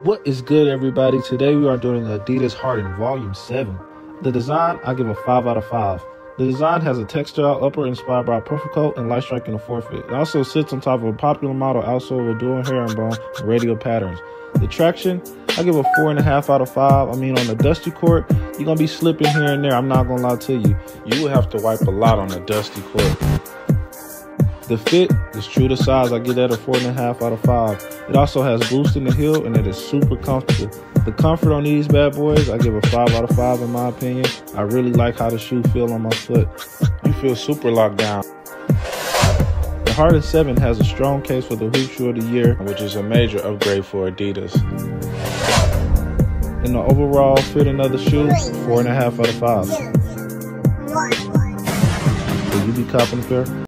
What is good, everybody? Today we are doing Adidas Harden Volume 7. The design, I give a 5 out of 5. The design has a textile upper inspired by Puffer Coat and Lightstrike in a forefoot. It also sits on top of a popular model outsole with dual herringbone and bone radial patterns. The traction, I give a 4.5 out of 5. I mean, on the dusty court, you're going to be slipping here and there. I'm not going to lie to you. You will have to wipe a lot on a dusty court. The fit is true to size. I give that a four and a half out of five. It also has boost in the heel and it is super comfortable. The comfort on these bad boys, I give a five out of five in my opinion. I really like how the shoe feel on my foot. You feel super locked down. The Harden 7 has a strong case for the hoop shoe of the year, which is a major upgrade for Adidas. In the overall fit of the shoe, four and a half out of five. Will you be copping a pair?